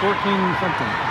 14 something.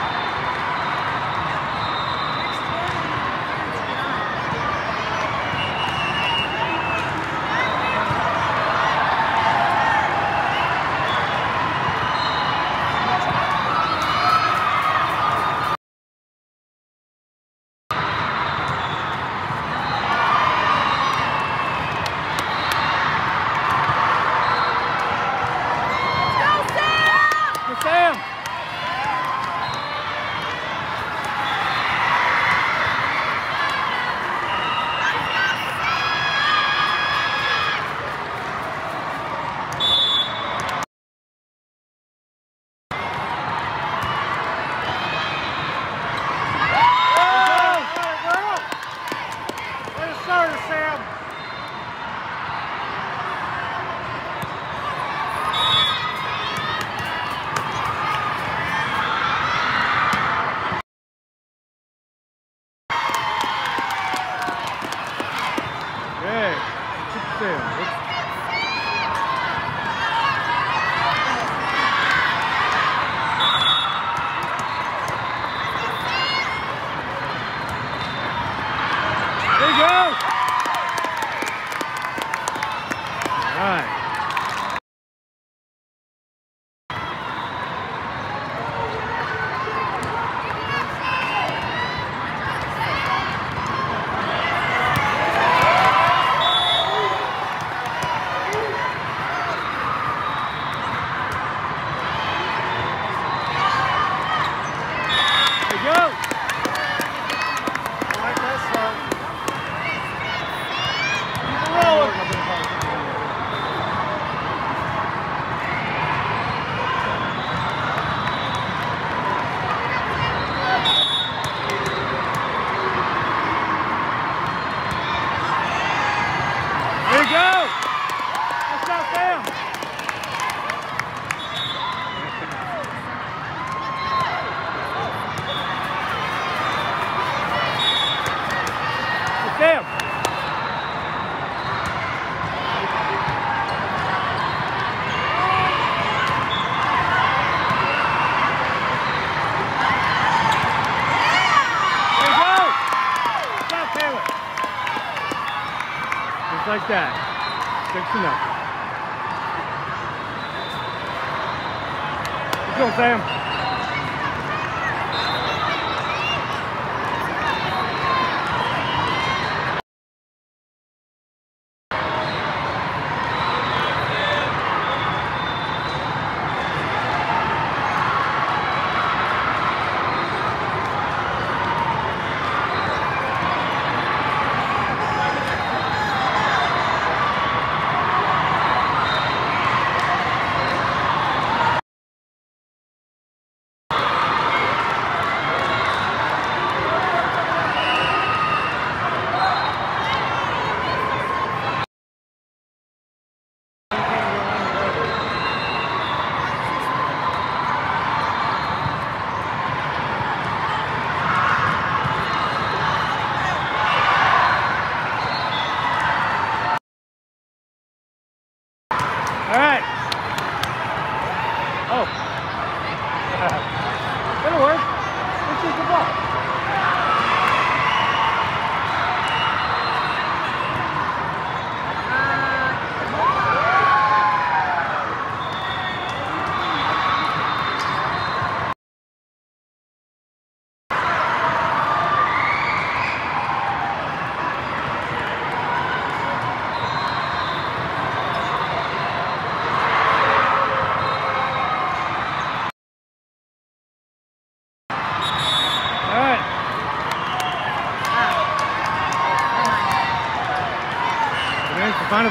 Kovac.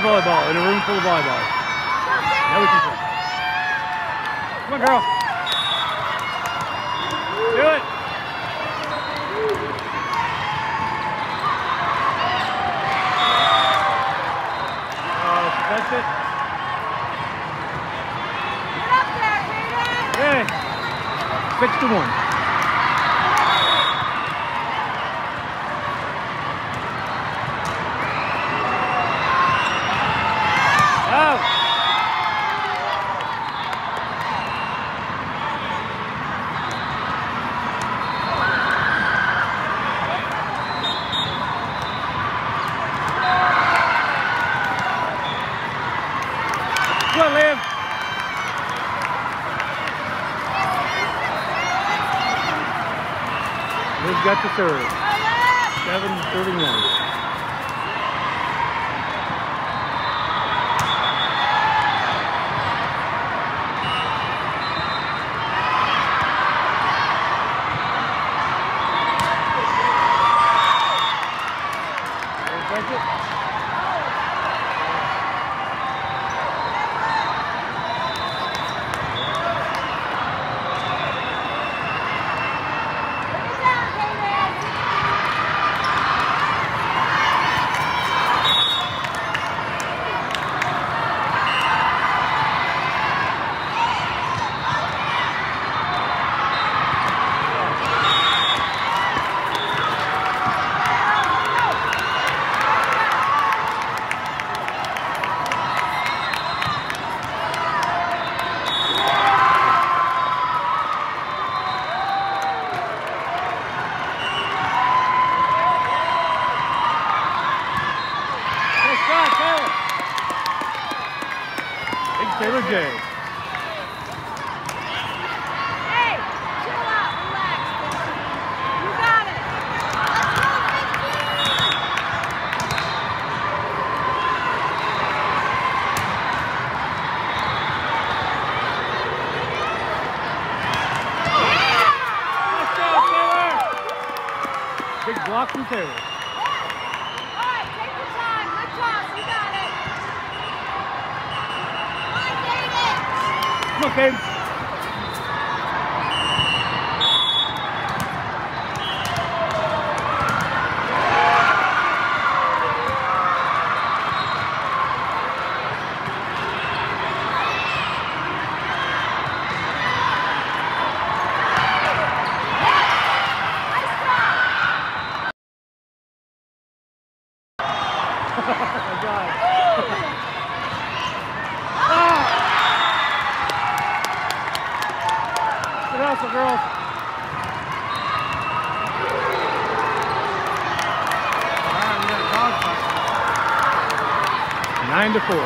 volleyball in a room full of volleyball. The serve. Taylor J. Hey, chill out, relax. You got it. Let's go, Nice job, Taylor. Big block from Taylor. All right, take your time. Good toss. You got it. Come on, David. Come on, Cade. Nice job. Oh, my God. ah! Good hustle, girls. Nine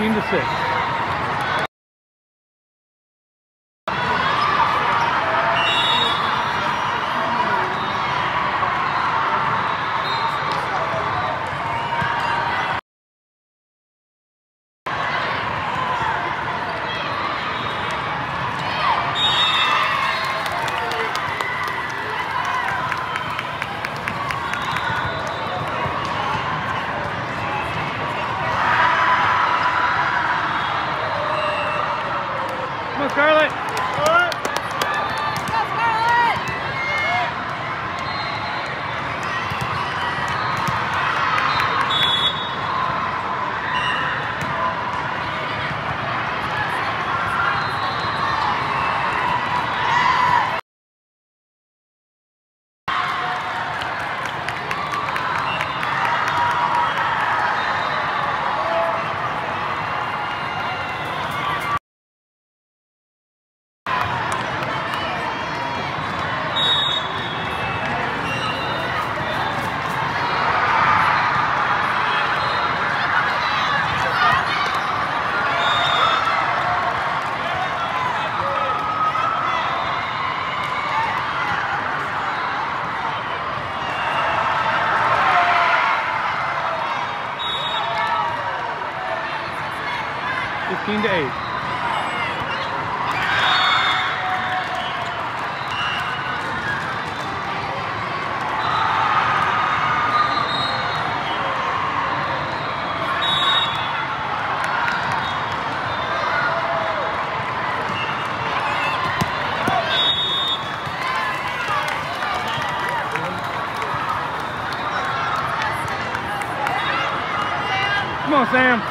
14 to 6. to 8. Come on, Sam.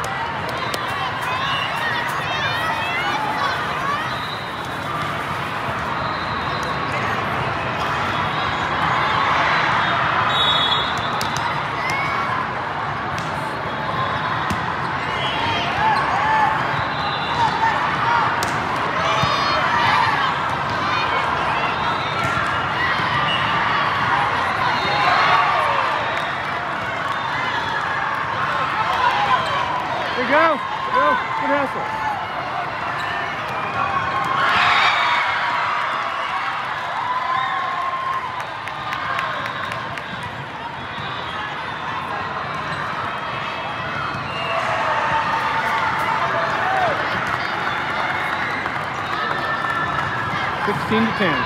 16 to 10.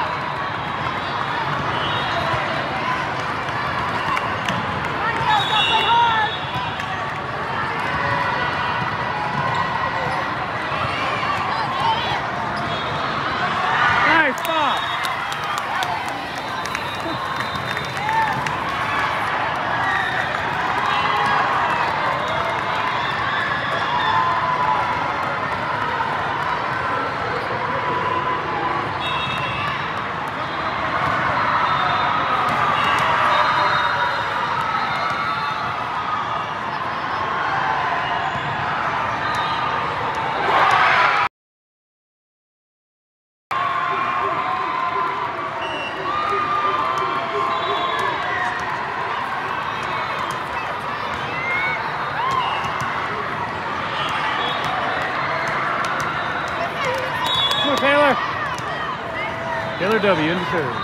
对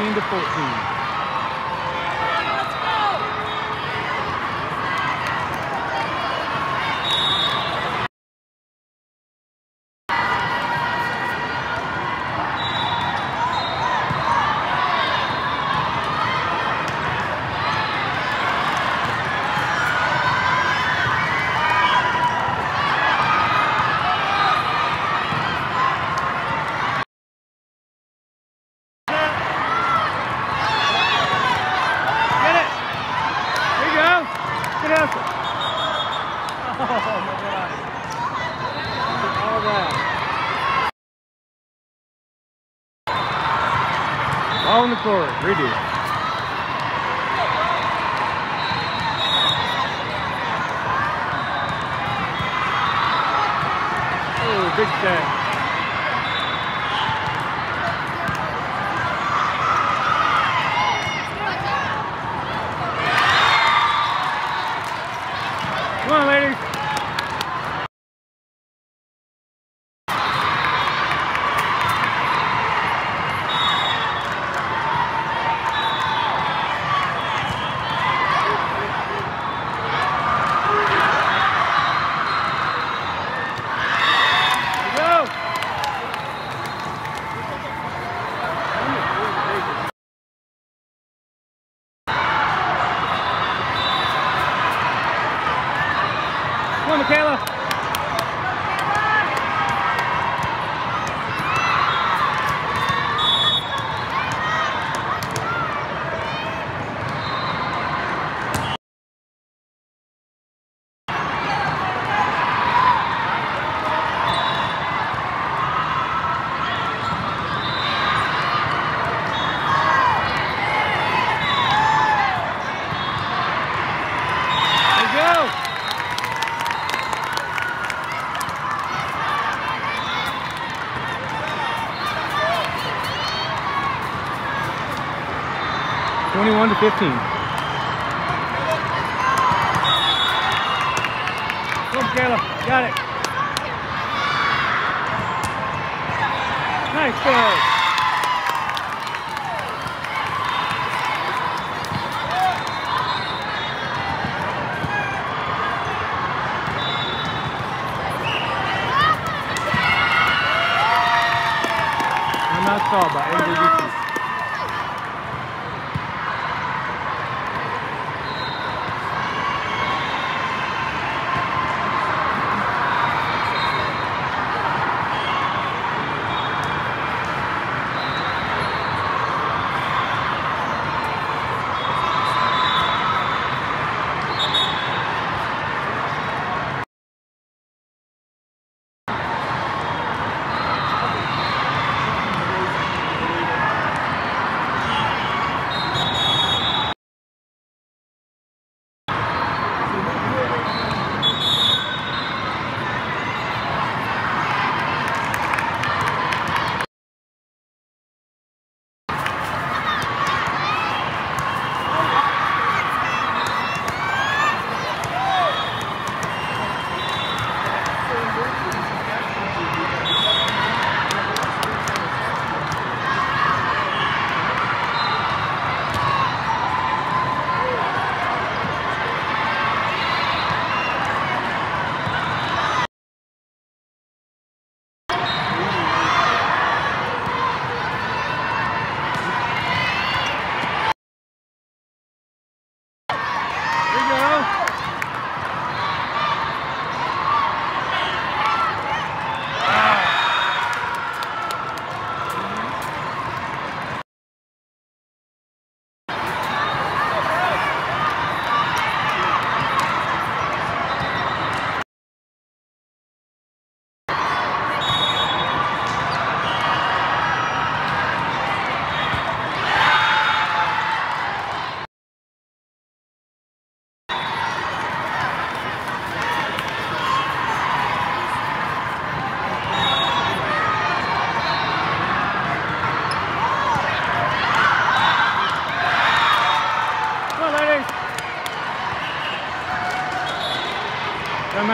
13 to 14. Michaela. 15.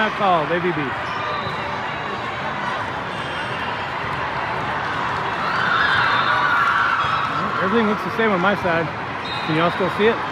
not called, AVB. Everything looks the same on my side. Can y'all still see it?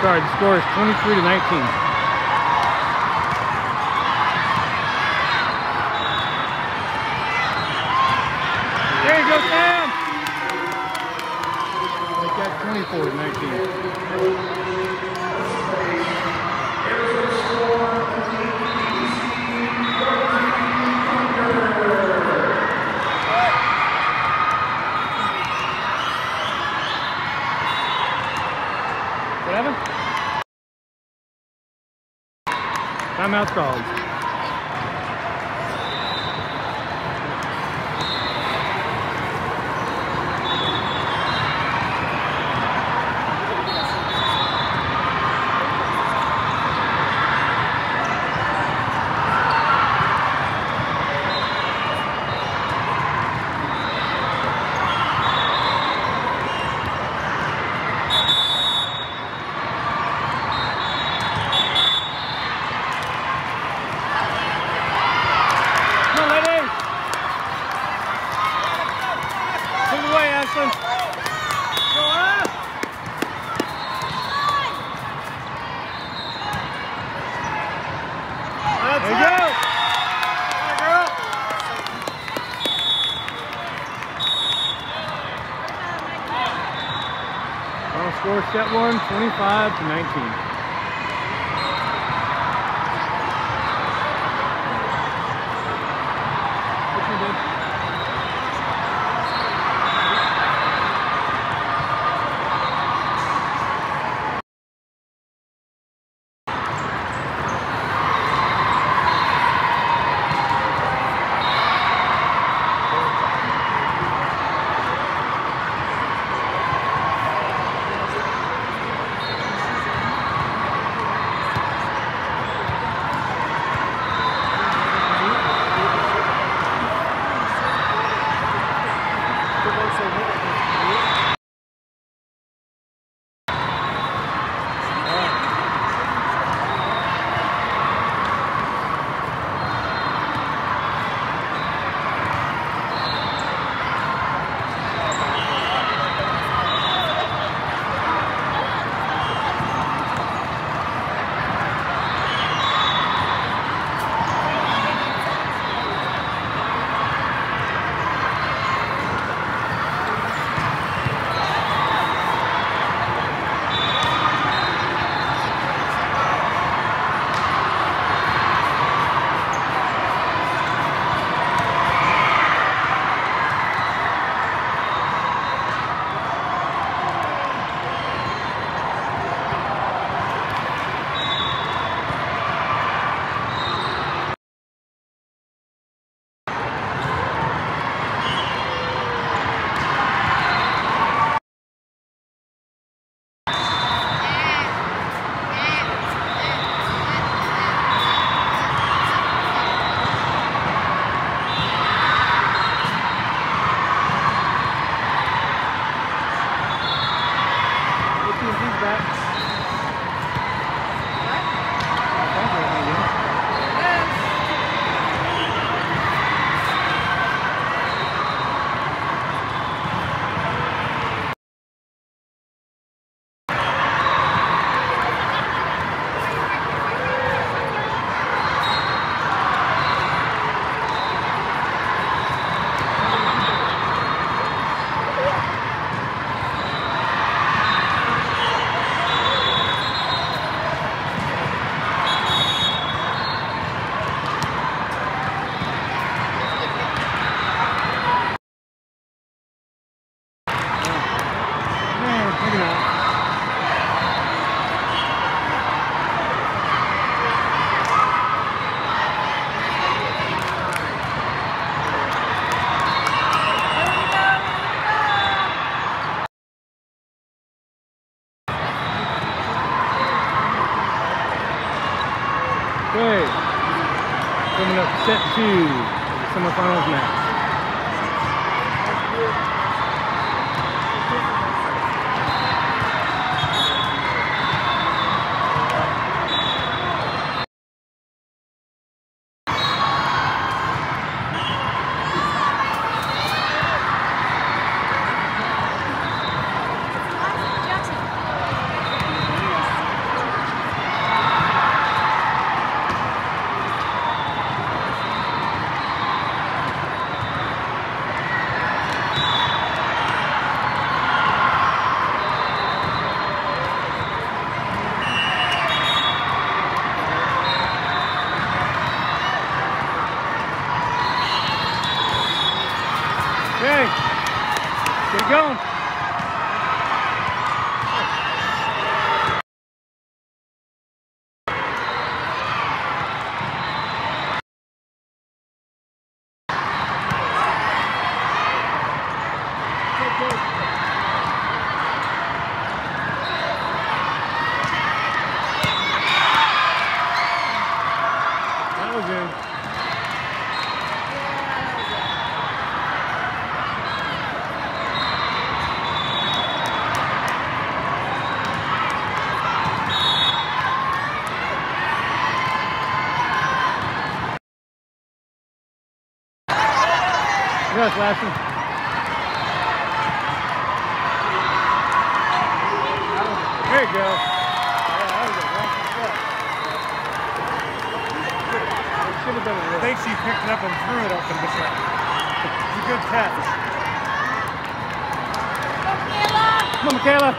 Sorry, the score is 23 to 19. Make got 24 to 19. 25 to 19. flashing. There you go. I think she picked it up and threw it up in the trap. It's a good catch. Come on, Michaela.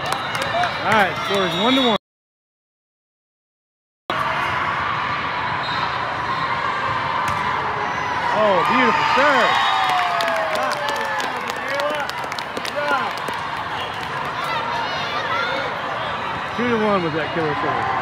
All right, scores one to one. spectacular throw.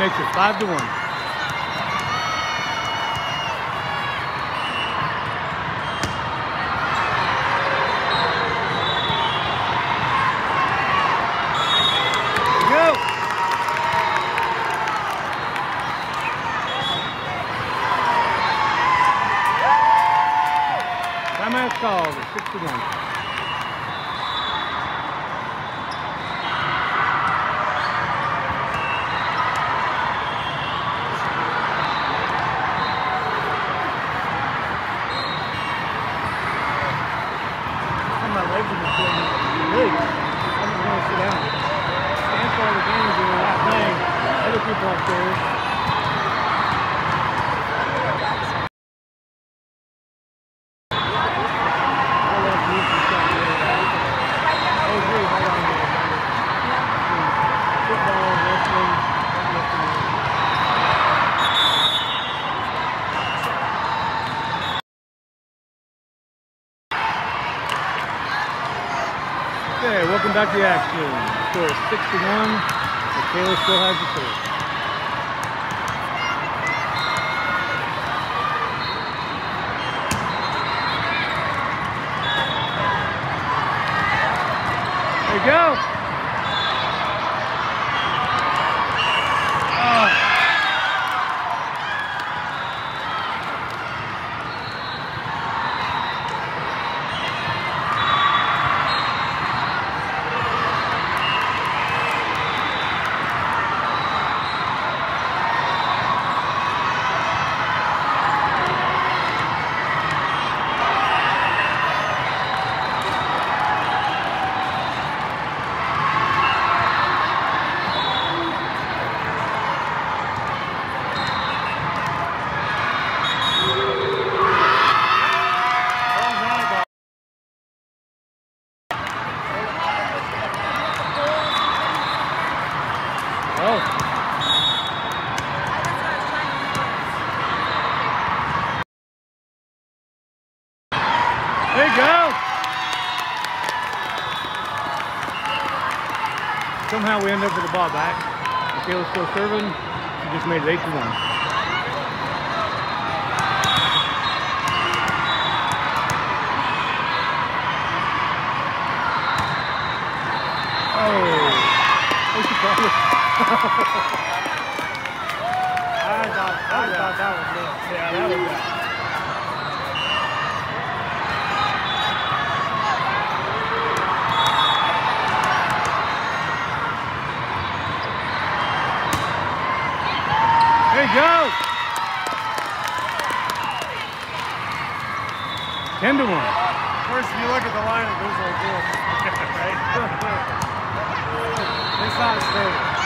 makes it five to one. Timeout called 6 to 1. Kentucky action. Score 61. Taylor still has the third. somehow we end up with the ball back. Michaela's still serving. She just made it 8 to 1. Oh! I thought, I thought that was it. Yeah, that was it. go. 10 to 1. If you look at the line, it goes like this. right? it's not stable.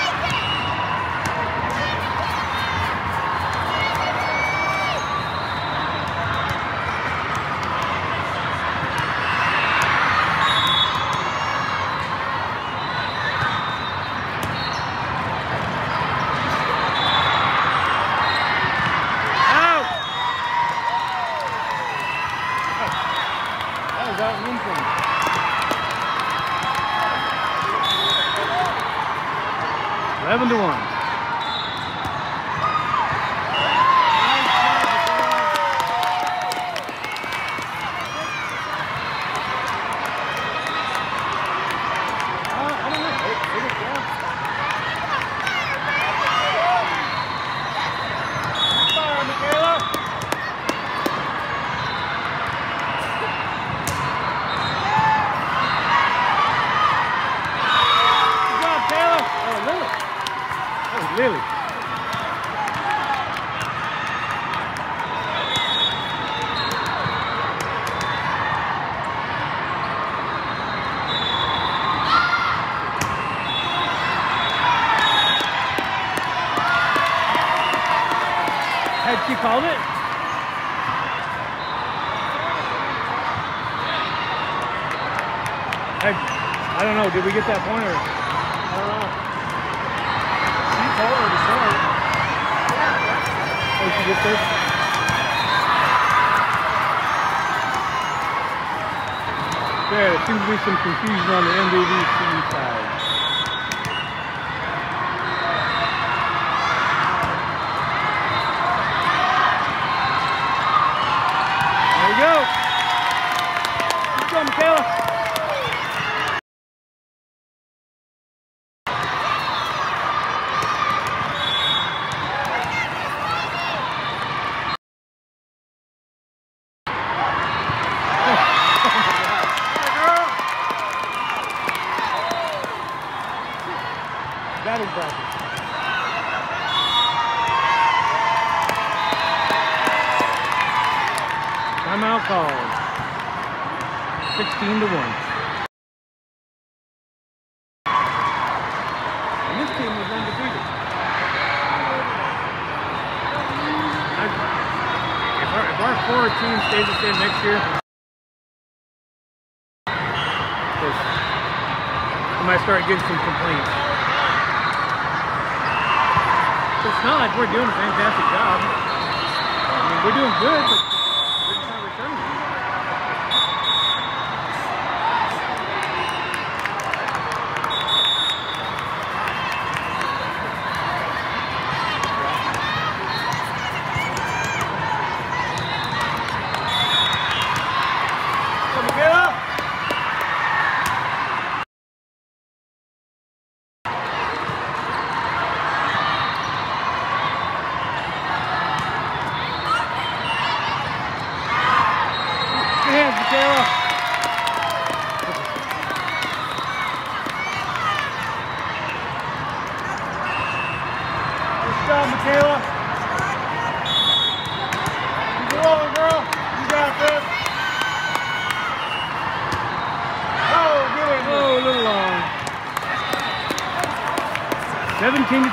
Panthers. There, there seems to be some confusion on the MVVC side.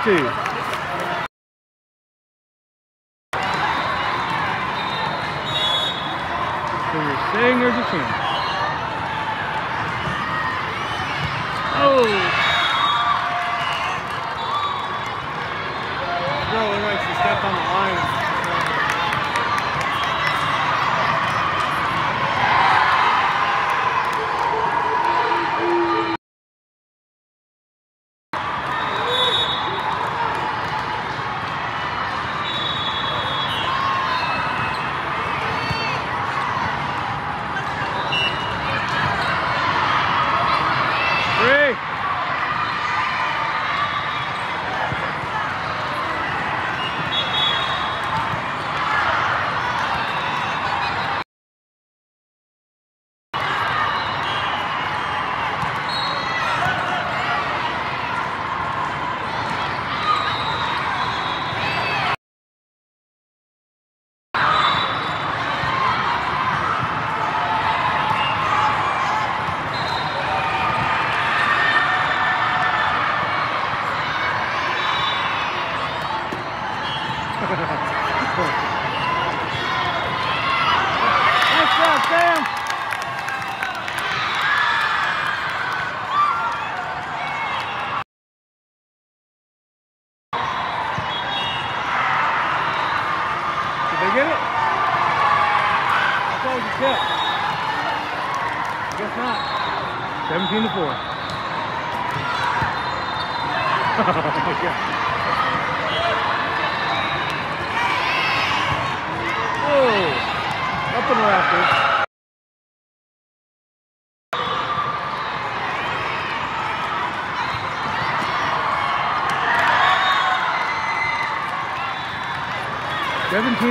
two.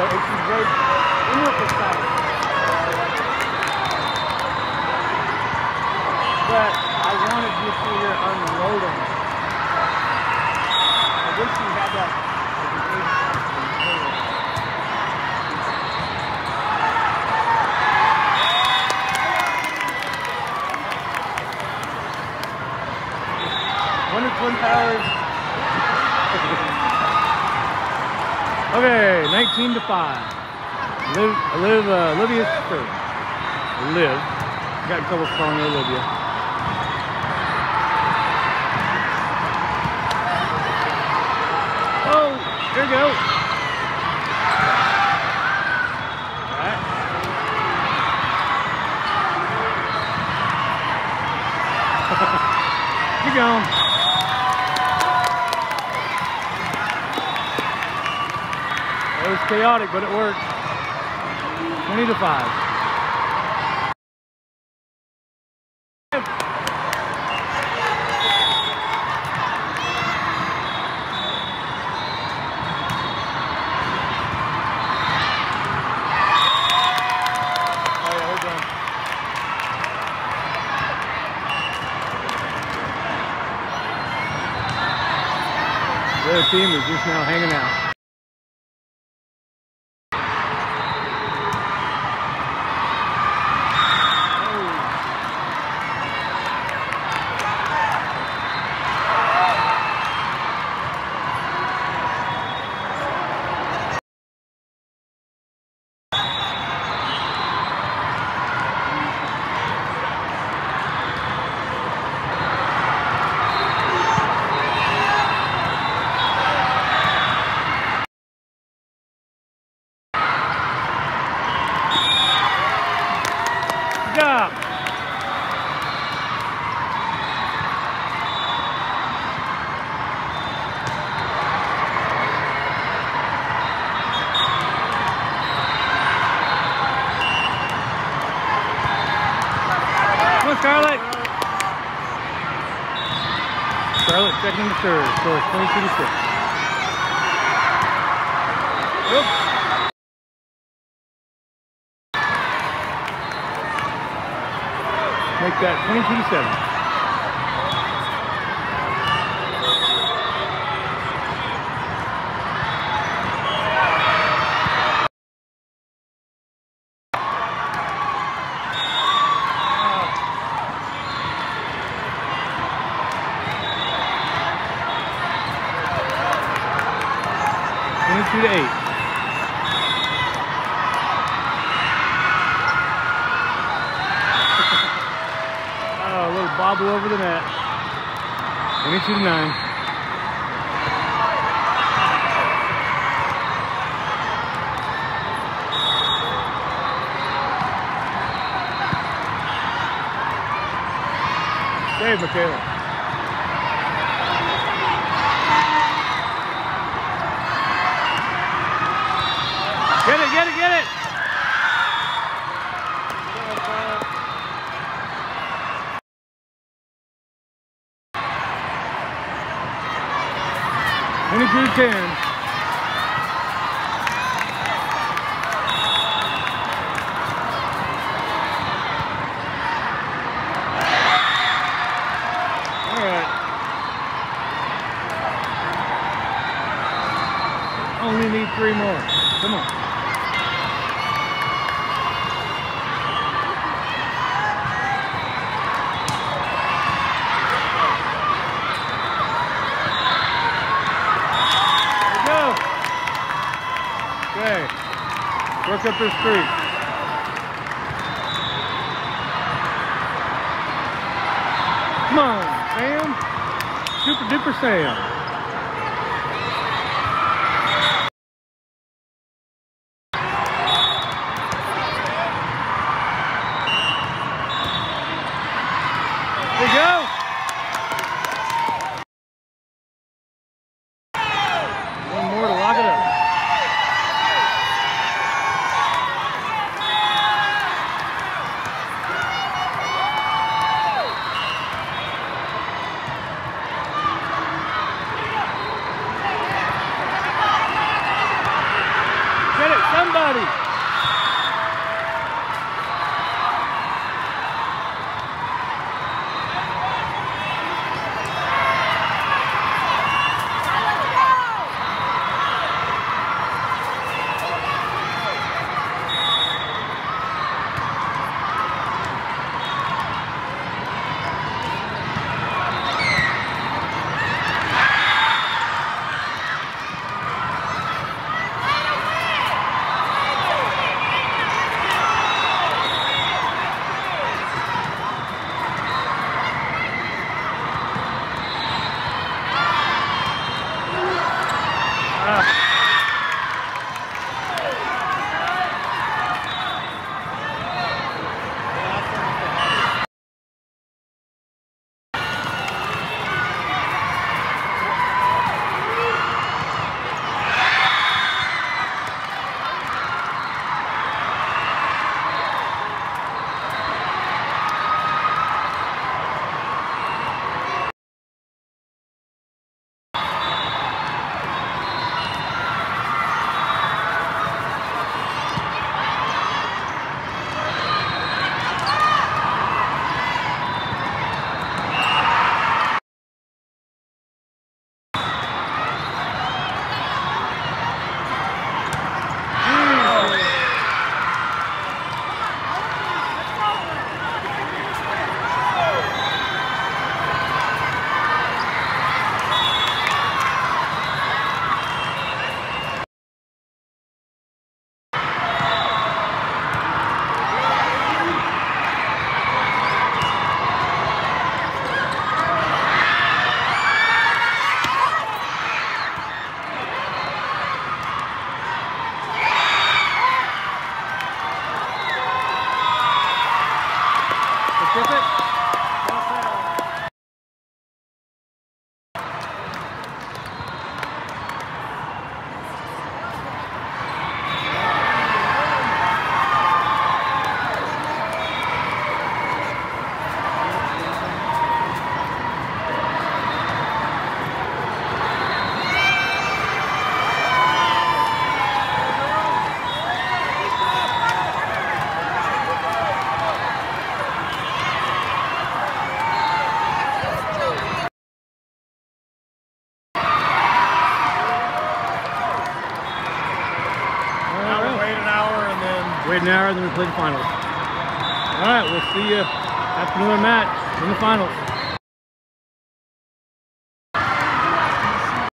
So if she's right in her precise. But I wanted to see her unloading. I wish she had that. Twin Towers. Okay, 19 to 5. Liv, Liv, uh, Olivia's third. Liv. Got trouble calling her Olivia. Oh, here we go. All right. Keep going. It was chaotic, but it worked. 20 to 5. Oh yeah, we're done. The other team is just now hanging out. Good job. Come on, Scarlett. Scarlett second to third. Score is 22 to 6. Oops. Make that 22 to 7. Twenty-two to eight. Oh, a little bobble over the net. 22 to 9. Save, Michaela. Street. Come on, Sam. Super duper Sam. Spring Final.